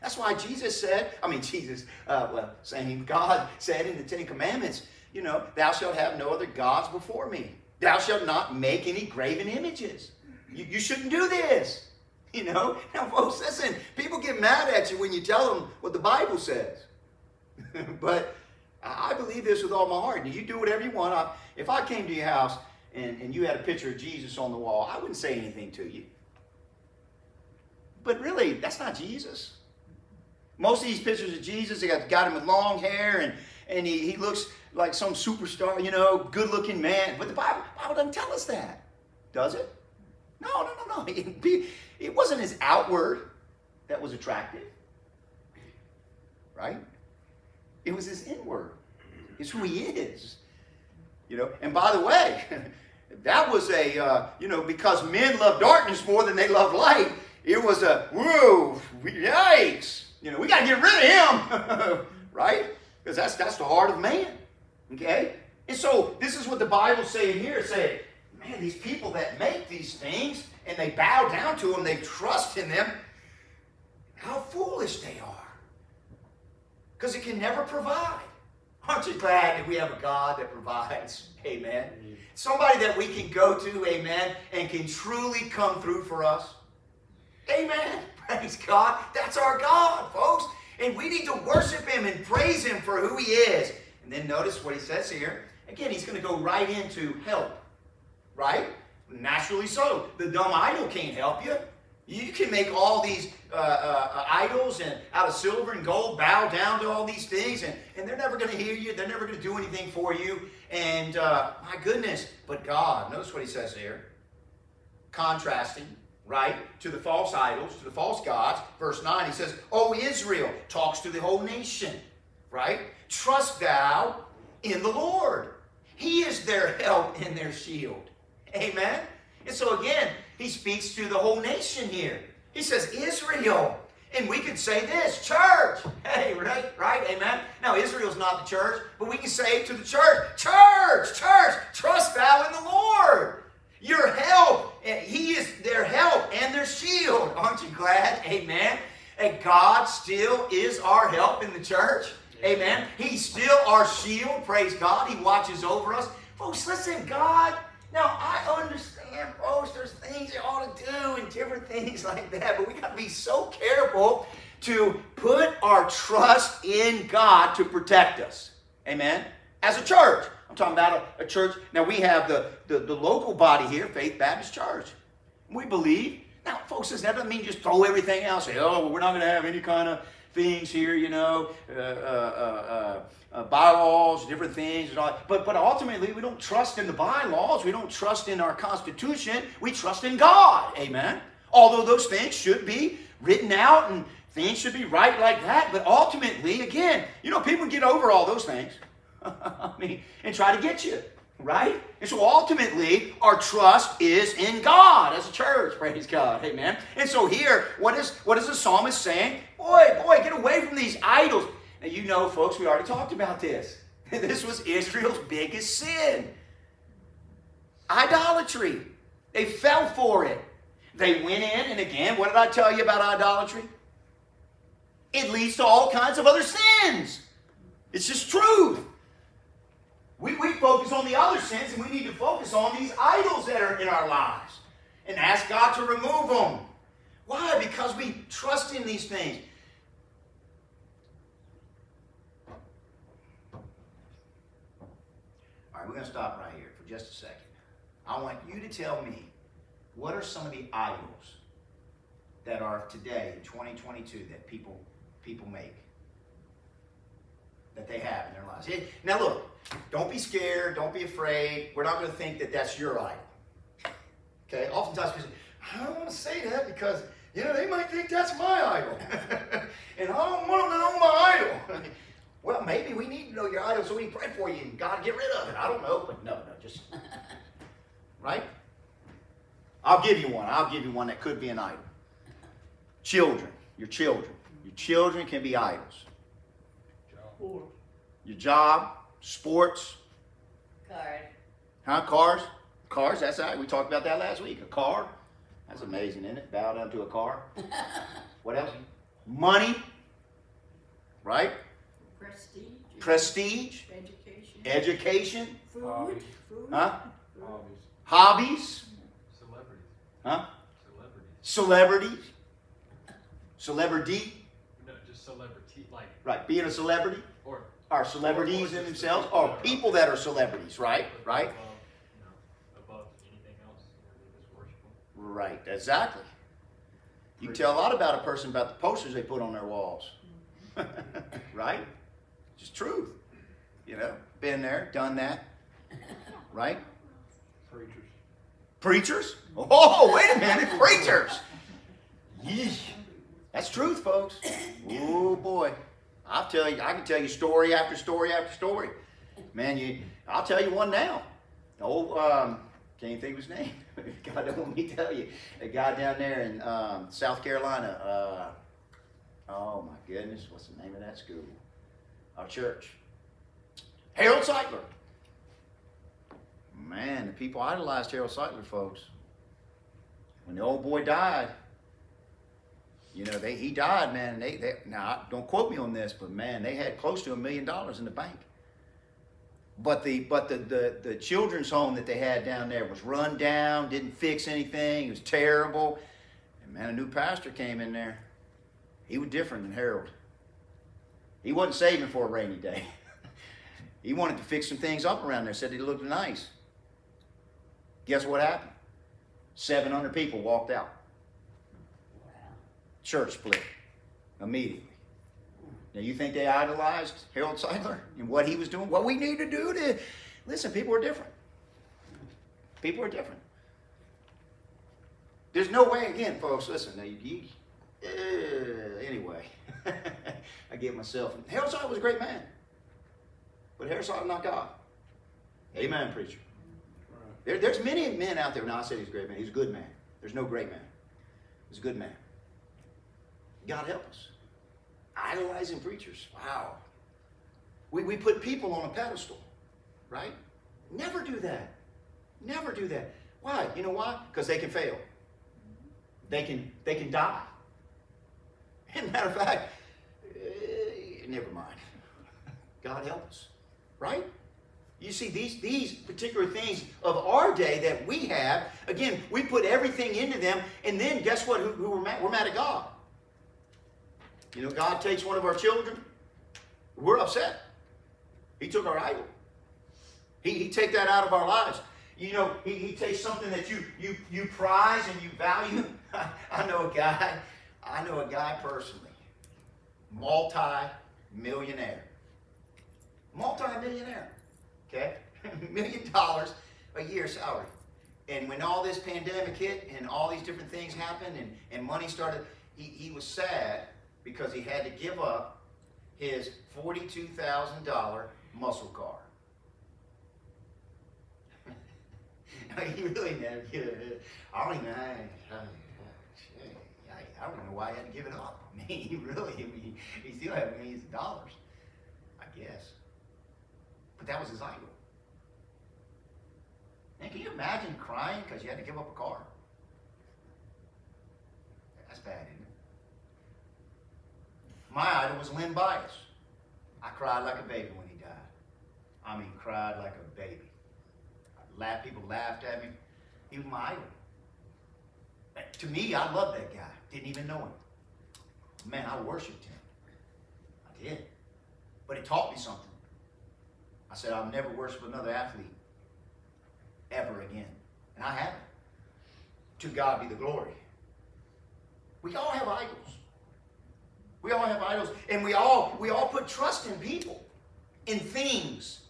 That's why Jesus said, I mean, *laughs* Jesus, uh, well, saying God said in the Ten Commandments, you know, thou shalt have no other gods before me. Thou shalt not make any graven images. You, you shouldn't do this. *laughs* You know? *laughs* Now, folks, listen, people get mad at you when you tell them what the Bible says. *laughs* but I believe this with all my heart. You do whatever you want. I, if I came to your house and, and you had a picture of Jesus on the wall, I wouldn't say anything to you. But really, that's not Jesus. Most of these pictures of Jesus, they got, got him with long hair and, and he, he looks like some superstar, you know, good looking man. But the Bible, Bible doesn't tell us that, does it? No, no, no, no. It wasn't his outward that was attractive, right? It was his inward. It's who he is. You know, and by the way, *laughs* that was a, uh, you know, because men love darkness more than they love light, it was a, whoa, yikes. You know, we got to get rid of him, *laughs* right? Because that's, that's the heart of man, okay? And so this is what the Bible's saying here. Saying, man, these people that make these things and they bow down to them, they trust in them, how foolish they are. Because it can never provide. Aren't you glad that we have a God that provides? Amen. Somebody that we can go to, amen, and can truly come through for us. Amen. *laughs* Praise God. That's our God, folks. And we need to worship Him and praise Him for who He is. And then notice what He says here. Again, He's going to go right into help. Right? Naturally so. The dumb idol can't help you. You can make all these uh, uh, idols and out of silver and gold bow down to all these things, and, and they're never going to hear you. They're never going to do anything for you. And uh, my goodness, but God, notice what he says here. Contrasting, right, to the false idols, to the false gods. Verse 9, he says, O Israel, talks to the whole nation, right? Trust thou in the Lord. He is their help and their shield. Amen? And so again, he speaks to the whole nation here. He says, Israel. And we could say this, church. Hey, right, right, amen. Now, Israel's not the church, but we can say to the church, church, church, trust thou in the Lord. Your help, eh, he is their help and their shield. *laughs* Aren't you glad? Amen. And God still is our help in the church. Amen. He's still our shield. Praise God. He watches over us. Folks, listen, God. Now, I understand, folks, there's things you ought to do and different things *laughs* like that, but we got to be so careful to put our trust in God to protect us. Amen? As a church. I'm talking about a, a church. Now, we have the, the, the, local body here, Faith Baptist Church. We believe. Now, folks, that doesn't mean just throw everything out. Say, oh, well, we're not going to have any kind of things here, you know, uh, uh, uh, Uh, bylaws, different things, and all. But but ultimately, we don't trust in the bylaws. We don't trust in our Constitution. We trust in God. Amen. Although those things should be written out and things should be right like that, but ultimately, again, you know, people get over all those things. *laughs* I mean, and try to get you. Right? And so ultimately, our trust is in God as a church. *laughs* Praise God. Amen. And so here, what is what is the psalmist saying? Boy, boy, get away from these idols. Now you know, folks, we already talked about this. *laughs* This was Israel's biggest sin. Idolatry. They fell for it. They went in, and again, what did I tell you about idolatry? It leads to all kinds of other sins. It's just truth. We, we focus on the other sins, and we need to focus on these idols that are in our lives and ask God to remove them. Why? Because we trust in these things. Right, we're going to stop right here for just a second. I want you to tell me what are some of the idols that are today in 2022 that people people make that they have in their lives. It- now look, don't be scared, don't be afraid. We're not going to think that that's your idol. Okay? Oftentimes people say, I don't want to say that because you know they might think that's my idol, *laughs* and I don't want them to know my idol. *laughs* well, maybe we need to know your idol so we can pray for you and God get rid of it. I don't know, but no, no, just *laughs* right. I'll give you one. I'll give you one that could be an idol. Children, your children, your children can be idols. Or, Your job, sports, Card. huh? Cars, cars. That's right. We talked about that last week. A car. That's amazing, isn't it? Bow down to a car. *laughs* What else? Money. Right. Prestige. Prestige. Education. Education. Food. Hobbies. Food. Huh? Hobbies. Hobbies. Celebrities. Huh? Celebrities. Celebrities. Celebrity. No, just celebrity, like, Right. Being a celebrity. or. Are celebrities or in themselves, or that people that are celebrities, right? Right? Above, you know, above anything else, you know, they just worship them. Right, exactly. You can tell a lot about a person about the posters they put on their walls. Mm-hmm. *laughs* right? Just truth. You know, been there, done that. Right? Preachers. Preachers? Oh, wait a minute, preachers! Yeesh. That's truth, folks. Oh boy. I'll tell you, I can tell you story after story after story. Man, you I'll tell you one now. Old um can't think of his name. *laughs* God don't want me to tell you. A guy down there in um, South Carolina, uh, oh my goodness, what's the name of that school? Our church. Harold Sightler. Man, the people idolized Harold Sightler, folks. When the old boy died, you know, they he died, man. And they, they now don't quote me on this, but man, they had close to a million dollars in the bank. But the but the, the the children's home that they had down there was run down, didn't fix anything. It was terrible. And man, a new pastor came in there. He was different than Harold. He wasn't saving for a rainy day. *laughs* he wanted to fix some things up around there. Said it looked nice. Guess what happened? 700 people walked out. Church split immediately. Now, you think they idolized Harold Sightler and what he was doing? What we need to do to. Listen, people are different. People are different. There's no way, again, folks, listen, now you, you, uh, anyway, *laughs* I get myself. Harold Sightler was a great man, but Sightler not God. Amen, preacher. There, there's many men out there. Now I said he's a great man. He's a good man. There's no great man. He's a good man. God help us. Idolizing preachers. Wow. We, we put people on a pedestal, right? Never do that. Never do that. Why? You know why? Because they can fail. They can they can die. As *laughs* a matter of fact, never mind. God help us, right? You see, these, these particular things of our day that we have, again, we put everything into them, and then guess what? Who, who we're, mad, we're mad at God. You know, God takes one of our children, we're upset. He took our idol. He, he take that out of our lives. You know, he, he takes something that you, you, you prize and you value. *laughs* I know a guy, I know a guy personally, multi-millionaire. Multi-millionaire okay? *laughs* Million dollars a year salary. And when all this pandemic hit and all these different things happened and, and money started, he, he was sad because he had to give up his $42,000 muscle car. *laughs* he really never it. I don't even, I, I, I, I don't know why he had to give it up. *laughs* I mean, he really, I mean, he still had millions of dollars, I guess. But that was his idol. And can you imagine crying because you had to give up a car? That's bad, isn't it? My idol was Len Bias. I cried like a baby when he died. I mean, cried like a baby. Laugh, people laughed at me. He was my idol. To me, I loved that guy. Didn't even know him. Man, I worshipped him. I did. But it taught me something. I said, I'll never worship another athlete ever again. And I haven't. To God be the glory. We all have idols. We all have idols. And we all we all put trust in people, in things.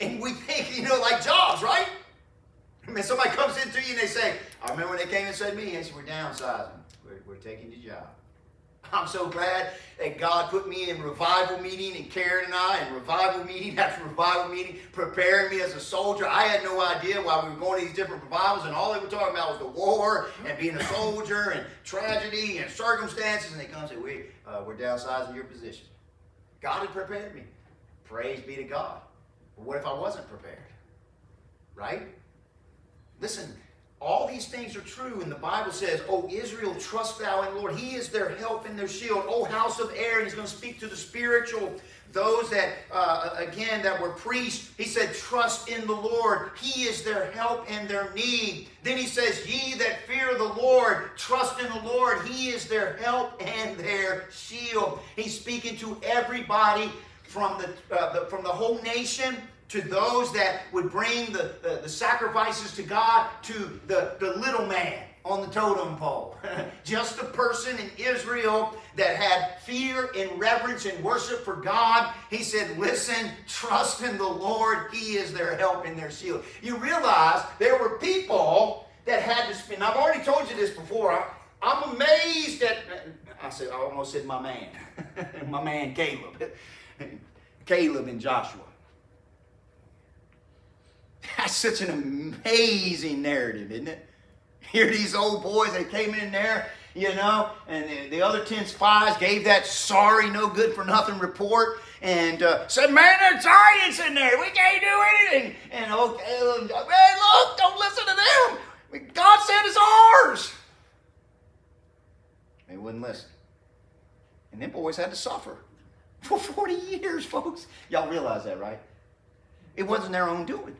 And we think, *laughs* you know, like jobs, right? *laughs* I mean, somebody comes into you and they say, I remember when they came and said me, they said, we're downsizing. We're, we're taking the job. *laughs* I'm so glad that God put me in revival meeting and Karen and I in revival meeting *laughs* after revival meeting, preparing me as a soldier. I had no idea why we were going to these different revivals, and all they were talking about was the war and being a soldier and tragedy and circumstances. And they come and say, we, uh, we're downsizing your position. God had prepared me. Praise be to God. But what if I wasn't prepared? Right? Listen, all these things are true, and the Bible says, "O Israel, trust thou in the Lord. He is their help and their shield." O house of Aaron, he's going to speak to the spiritual, those that uh, again that were priests. He said, "Trust in the Lord. He is their help and their need." Then he says, "Ye that fear the Lord, trust in the Lord. He is their help and their shield." He's speaking to everybody from the, uh, the from the whole nation to those that would bring the, the, the, sacrifices to God, to the, the little man on the totem pole. *laughs* Just a person in Israel that had fear and reverence and worship for God. He said, Listen, trust in the Lord. He is their help and their shield. You realize there were people that had to spend. I've already told you this before. I, I'm amazed at, I said, I almost said my man, *laughs* my man Caleb. *laughs* Caleb and Joshua. That's such an amazing narrative, isn't it? Here these old boys, they came in there, you know, and the, the other 10 spies gave that sorry, no good for nothing report and uh, said, man, there's giants in there. We can't do anything. And okay, man, look, don't listen to them. God said it's ours. They wouldn't listen. And them boys had to suffer for 40 years, folks. Y'all realize that, right? It wasn't their own doing.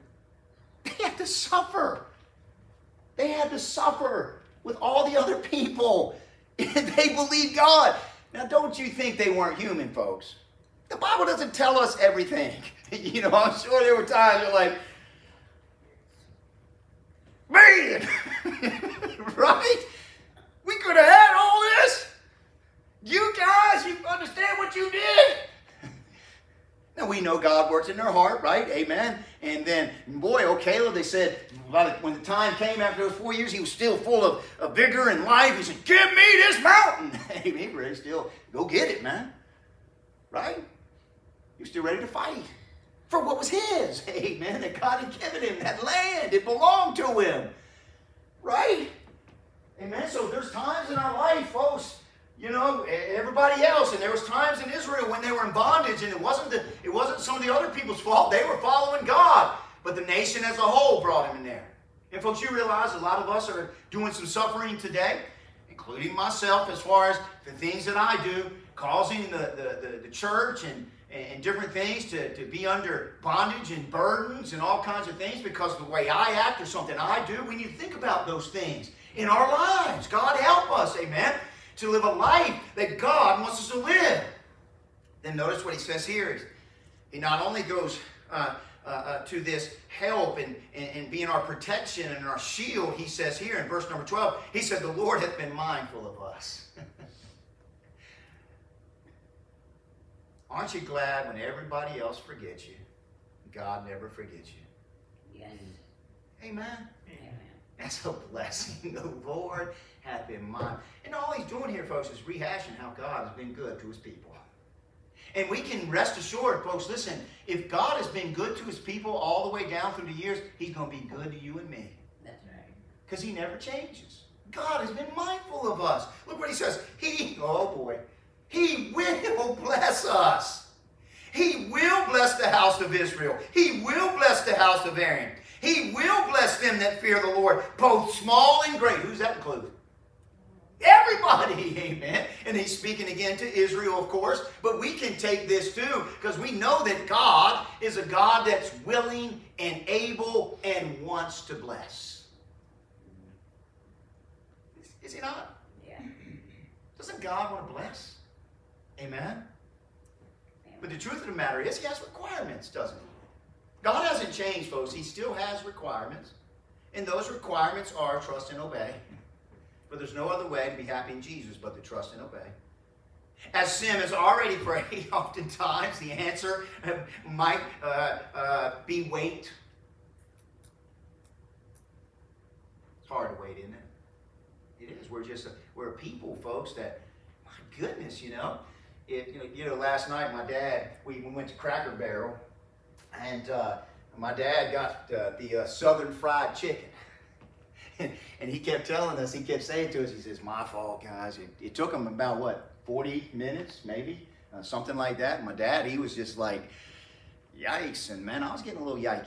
They had to suffer. They had to suffer with all the other people. *laughs* they believed God. Now, don't you think they weren't human, folks? The Bible doesn't tell us everything. *laughs* you know, I'm sure there were times you're like, man, *laughs* right? We could have had all this. You guys, you understand what you did? Now we know God works in their heart, right? Amen. And then, boy, oh Caleb, they said, when the time came after those four years, he was still full of, of vigor and life. He said, Give me this mountain. *laughs* Amen. He ready still, go get it, man. Right? He was still ready to fight for what was his. *laughs* Amen. That God had given him, that land. It belonged to him. Right? Amen. So there's times in our life, folks, you know, everybody else. And there was times in Israel when they were in bondage, and it wasn't the, it wasn't some of the other people's fault. They were following God, but the nation as a whole brought him in there. And folks, you realize a lot of us are doing some suffering today, including myself, as far as the things that I do, causing the, the, the, the church and, and different things to, to be under bondage and burdens and all kinds of things because of the way I act or something I do. We need to think about those things in our lives. God help us, amen to live a life that God wants us to live. Then notice what he says here. He not only goes uh, uh, uh, to this help and, and, and being our protection and our shield, he says here in verse number 12, he said, The Lord hath been mindful of us. *laughs* Aren't you glad when everybody else forgets you, God never forgets you? Yes. Amen. Amen. That's a blessing. *laughs* The Lord hath been mine. And all he's doing here, folks, is rehashing how God has been good to his people. And we can rest assured, folks, listen, if God has been good to his people all the way down through the years, he's going to be good to you and me. That's right. Because he never changes. God has been mindful of us. Look what he says. He, oh boy, he will bless us. He will bless the house of Israel. He will bless the house of Aaron. He will bless them that fear the Lord, both small and great. Who's that include? Everybody, *laughs* amen. And he's speaking again to Israel, of course, but we can take this too because we know that God is a God that's willing and able and wants to bless. Is, is he not? Yeah. Doesn't God want to bless? Amen. But the truth of the matter is, he has requirements, doesn't he? God hasn't changed, folks. He still has requirements. And those requirements are trust and obey. But there's no other way to be happy in Jesus but to trust and obey. As Sim has already *laughs* prayed, oftentimes the answer *laughs* might uh, uh, be wait. It's hard to wait, isn't it? It is. We're just a, we're a people, folks, that my goodness, you know. It, you know, you know, last night my dad, we, we went to Cracker Barrel, and uh, my dad got uh, the uh, Southern Fried Chicken. and, *laughs* and he kept telling us, he kept saying to us, he says, my fault, guys. It, it took him about, what, 40 minutes, maybe? Uh, something like that. My dad, he was just like, yikes. And man, I was getting a little yikey.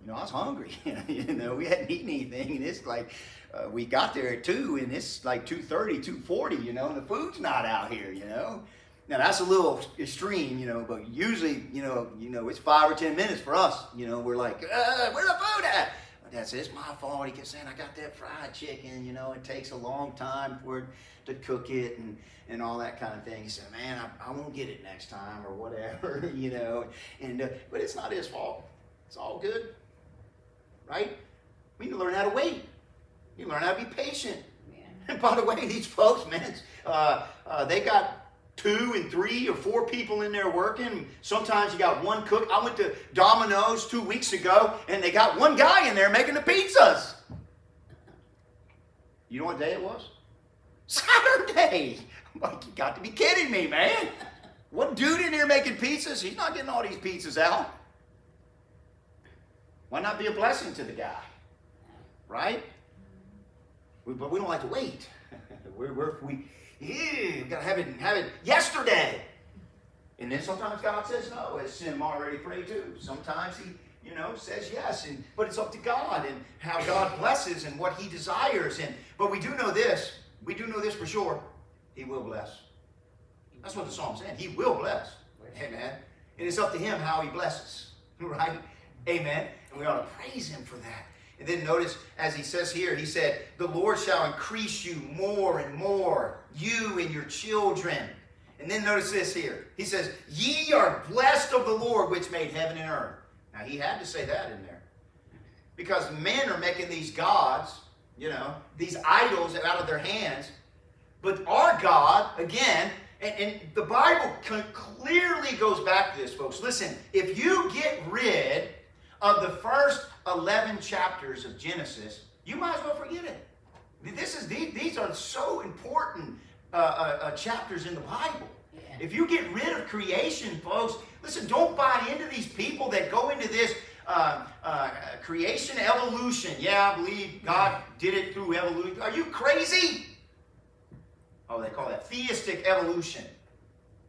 You know, I was hungry. *laughs* you know, we hadn't eaten anything, and it's like, uh, we got there at 2, and it's like 2.30, 2.40, you know, and the food's not out here, you know. Now that's a little extreme, you know, but usually, you know, you know, it's five or ten minutes for us. You know, we're like, uh, where's the food at? My dad says, it's my fault. He kept saying, I got that fried chicken, you know, it takes a long time for it to cook it and, and all that kind of thing. He said, man, I, I won't get it next time or whatever, *laughs* you know. And uh, But it's not his fault. It's all good, right? We need to learn how to wait. You learn how to be patient. Yeah. And *laughs* by the way, these folks, man, uh, uh, they got two and three or four people in there working. Sometimes you got one cook. I went to Domino's two weeks ago, and they got one guy in there making the pizzas. You know what day it was? *laughs* Saturday. I'm like, you got to be kidding me, man. What dude in here making pizzas? He's not getting all these pizzas out. Why not be a blessing to the guy? Right? We, but we don't like to wait. *laughs* we're, we're, we, we gotta have it, have it yesterday. And then sometimes God says no, as Sim already prayed too. Sometimes He, you know, says yes, and but it's up to God and how God blesses and what He desires. And but we do know this. We do know this for sure. He will bless. That's what the psalm said. He will bless. Amen. And it's up to Him how He blesses. *laughs* Right? Amen. And we ought to praise Him for that. And then notice, as he says here, he said, The Lord shall increase you more and more, you and your children. And then notice this here. He says, Ye are blessed of the Lord which made heaven and earth. Now, he had to say that in there. Because men are making these gods, you know, these idols out of their hands. But our God, again, and, and the Bible clearly goes back to this, folks. Listen, if you get rid of the first 11 chapters of Genesis, you might as well forget it. This is these, these are so important uh, uh, uh, chapters in the Bible. Yeah. If you get rid of creation, folks, listen, don't buy into these people that go into this uh, uh, creation evolution. Yeah, I believe God did it through evolution. Are you crazy? Oh, they call that theistic evolution.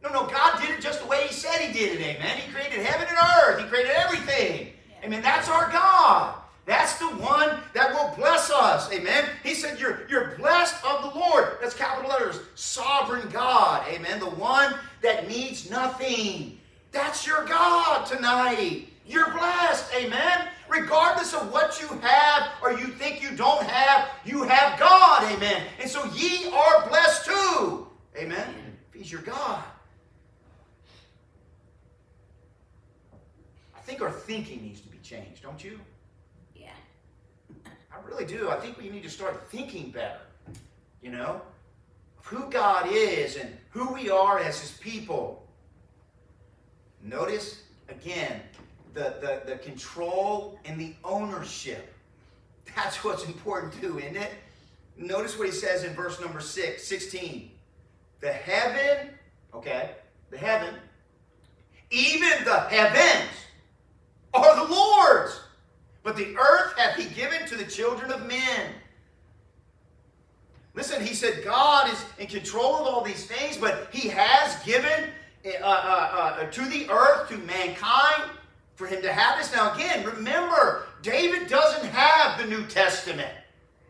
No, no, God did it just the way He said He did it, amen. He created heaven and earth, He created everything. Amen. That's our God. That's the one that will bless us. Amen. He said, You're, you're blessed of the Lord. That's capital letters. Sovereign God. Amen. The one that needs nothing. That's your God tonight. You're blessed. Amen. Regardless of what you have or you think you don't have, you have God. Amen. And so ye are blessed too. Amen. He's your God. I think our thinking needs to be changed, don't you? Yeah. I really do. I think we need to start thinking better, you know, of who God is and who we are as His people. Notice again the, the, the control and the ownership. That's what's important too, isn't it? Notice what he says in verse number six, 16. The heaven, okay, the heaven, even the heavens are the Lord's, but the earth hath he given to the children of men. Listen, he said God is in control of all these things, but he has given uh, uh, uh, to the earth, to mankind, for him to have this. Now, again, remember, David doesn't have the New Testament.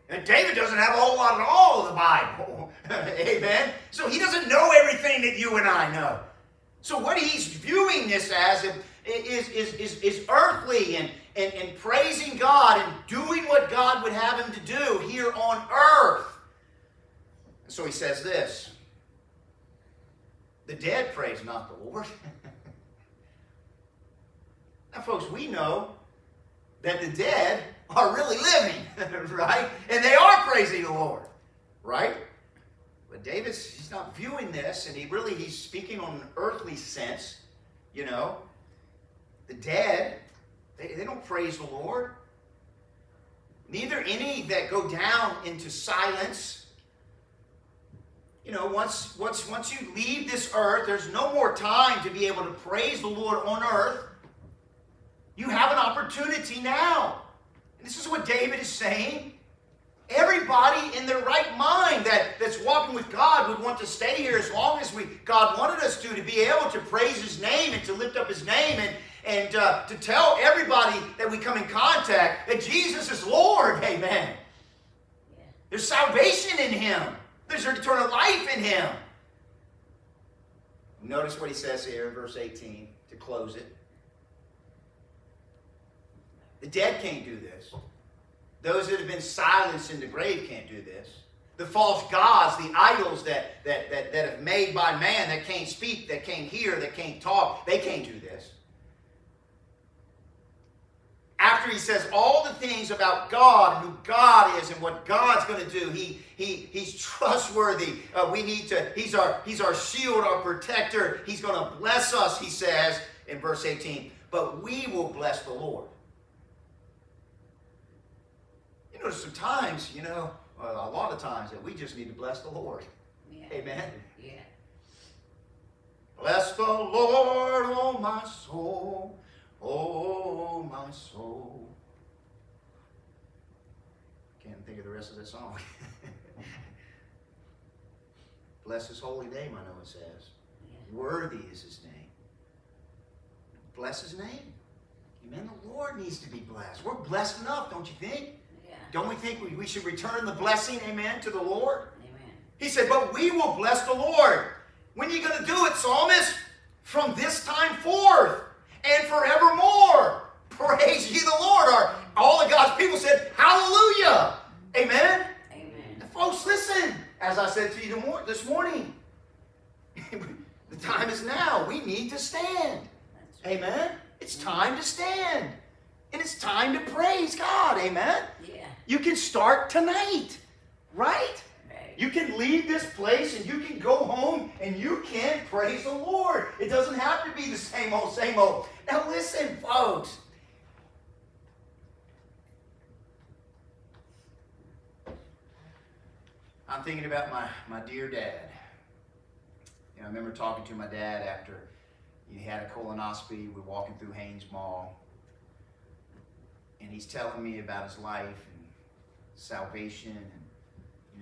And David doesn't have a whole lot at all of the Bible. *laughs* Amen. So he doesn't know everything that you and I know. So what he's viewing this as is, is, is, is earthly and, and, and praising God and doing what God would have him to do here on earth. So he says this The dead praise not the Lord. *laughs* now, folks, we know that the dead are really living, *laughs* right? And they are praising the Lord, right? But David's he's not viewing this, and he really he's speaking on an earthly sense, you know. The dead, they, they don't praise the Lord. Neither any that go down into silence. You know, once once once you leave this earth, there's no more time to be able to praise the Lord on earth. You have an opportunity now. And this is what David is saying. Everybody in their right mind that, that's walking with God would want to stay here as long as we God wanted us to, to be able to praise His name and to lift up His name and, and uh, to tell everybody that we come in contact that Jesus is Lord. Amen. Yeah. There's salvation in Him. There's eternal life in Him. Notice what he says here in verse 18 to close it. The dead can't do this. Those that have been silenced in the grave can't do this. The false gods, the idols that, that, that, that have made by man that can't speak, that can't hear, that can't talk, they can't do this. After he says all the things about God and who God is and what God's going to do, he, he, he's trustworthy. Uh, we need to, he's our, he's our shield, our protector. He's going to bless us, he says in verse 18. But we will bless the Lord. You know, sometimes, you know, well, a lot of times that we just need to bless the Lord. Yeah. Amen. Yeah. Bless the Lord, oh my soul, oh my soul. Can't think of the rest of the song. *laughs* Bless his holy name, I know it says. Worthy is his name. Bless his name. Amen. The Lord needs to be blessed. We're blessed enough, don't you think? Yeah. Don't we think we, we should return the blessing, amen, to the Lord? Amen. He said, But we will bless the Lord. When are you going to do it, psalmist? From this time forth and forevermore. *laughs* Praise ye the Lord. Our, all of God's people said, Hallelujah. Amen. Amen. Folks, listen. As I said to you this morning, *laughs* the time is now. We need to stand. Amen. It's mm-hmm. time to stand. And it's time to praise God. Amen. Yeah. You can start tonight, right? You can leave this place and you can go home and you can praise the Lord. It doesn't have to be the same old, same old. Now, listen, folks. I'm thinking about my, my dear dad. You know, I remember talking to my dad after he had a colonoscopy. We're walking through Hanes Mall. And he's telling me about his life and salvation and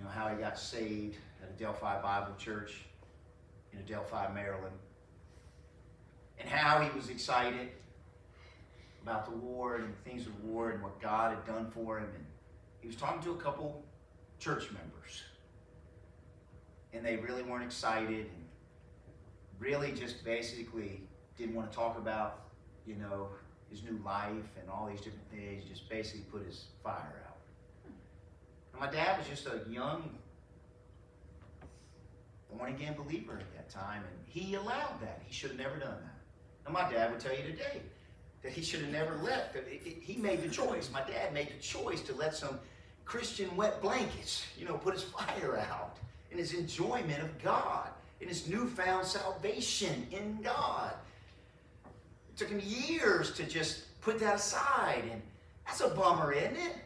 know, how he got saved at Adelphi Bible Church in Adelphi, Maryland, and how he was excited about the war and the things of the Lord and what God had done for him. And he was talking to a couple church members, and they really weren't excited and really just basically didn't want to talk about, you know, his new life and all these different things, just basically put his fire out. And my dad was just a young, born again believer at that time, and he allowed that. He should have never done that. And my dad would tell you today that he should have never left. That he made the choice. My dad made the choice to let some Christian wet blankets, you know, put his *laughs* fire out in his enjoyment of God, in his newfound salvation in God. It took him years to just put that aside, and that's a bummer, isn't it?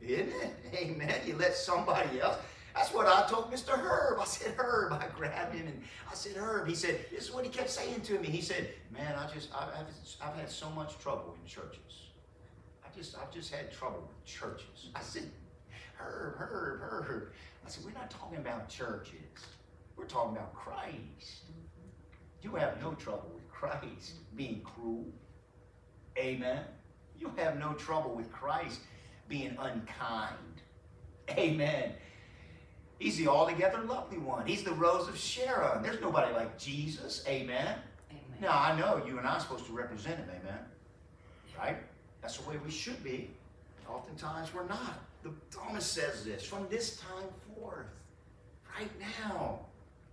Isn't it? Amen. You let somebody else. That's what I told Mr. Herb. I said, Herb. I grabbed him and I said, Herb. He said, this is what he kept saying to me. He said, man, I just, I've, I've, I've had so much trouble in churches. I just, I've just had trouble with churches. I said, Herb, Herb, Herb. I said, we're not talking about churches. We're talking about Christ. You have no trouble with Christ being cruel. Amen. You have no trouble with Christ being unkind. Amen. He's the altogether lovely one. He's the rose of Sharon. There's nobody like Jesus. Amen. Amen. Now, I know you and I are supposed to represent him. Amen. Right? That's the way we should be. Oftentimes we're not. The psalmist says this from this time forth, right now.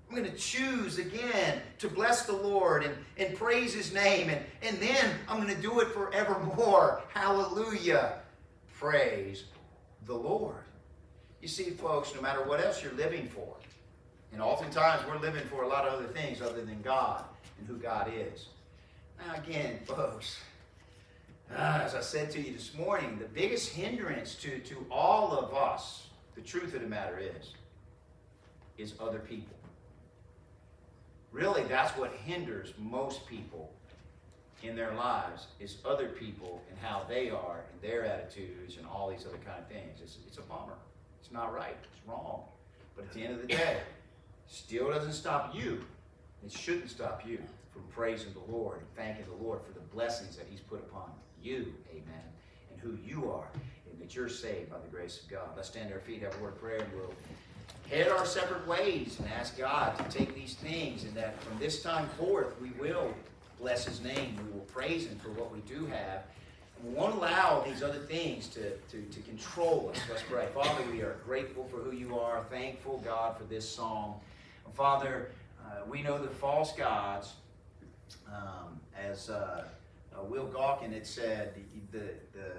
I'm going to choose again to bless the Lord and, and praise his name, and, and then I'm going to do it forevermore. *laughs* Hallelujah. Praise the Lord. You see, folks, no matter what else you're living for, and oftentimes we're living for a lot of other things other than God and who God is. Now, again, *laughs* folks, ah, as I said to you this morning, the biggest hindrance to, to all of us, the truth of the matter is, is other people. Really, that's what hinders most people in their lives is other people and how they are and their attitudes and all these other kind of things. It's, it's a bummer. It's not right. It's wrong. But at the end of the day, still doesn't stop you. It shouldn't stop you from praising the Lord and thanking the Lord for the blessings that He's put upon you. Amen. And who you are. And that you're saved by the grace of God. Let's stand to our feet, have a word of prayer, and we'll head our separate ways and ask God to take these things and that from this time forth we will bless His name. We will praise Him for what we do have. We won't allow these other things to, to, to control us. Let's pray. Father, we are grateful for who you are. Thankful, God, for this song. Father, uh, we know the false gods, um, as uh, uh, Will Gawkin had said, the, the,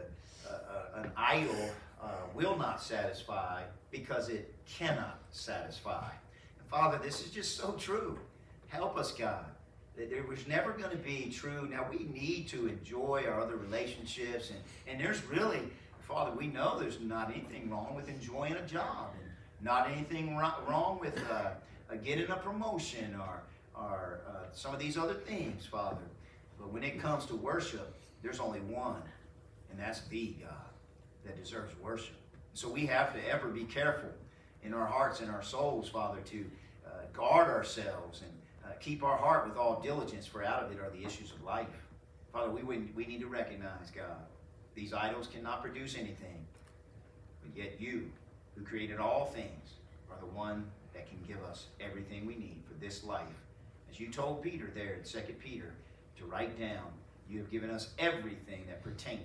uh, uh, an idol uh, will not satisfy because it cannot satisfy. And Father, this is just so true. Help us, God. That there was never going to be true. Now, we need to enjoy our other relationships, and, and there's really, Father, we know there's not anything wrong with enjoying a job, and not anything wrong, wrong with uh, uh, getting a promotion or, or uh, some of these other things, Father. But when it comes to worship, there's only one, and that's the God that deserves worship. So we have to ever be careful in our hearts and our souls, Father, to uh, guard ourselves and uh, keep our heart with all diligence, for out of it are the issues of life. Father, we, we need to recognize, God, these idols cannot produce anything, but yet you, who created all things, are the one that can give us everything we need for this life. As you told Peter there in 2 Peter to write down, you have given us everything that pertaineth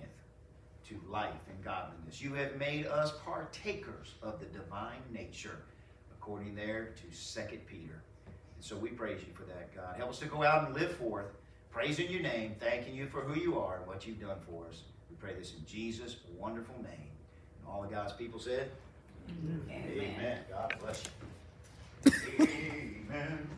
to life and godliness. You have made us partakers of the divine nature, according there to 2 Peter. And so we praise you for that, God. Help us to go out and live forth, praising your name, thanking you for who you are and what you've done for us. We pray this in Jesus' wonderful name. And all of God's people said, Amen. Amen. God bless you. *laughs* Amen.